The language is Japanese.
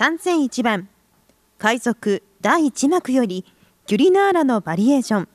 3001番。海賊第1幕よりギュリナーラのバリエーション。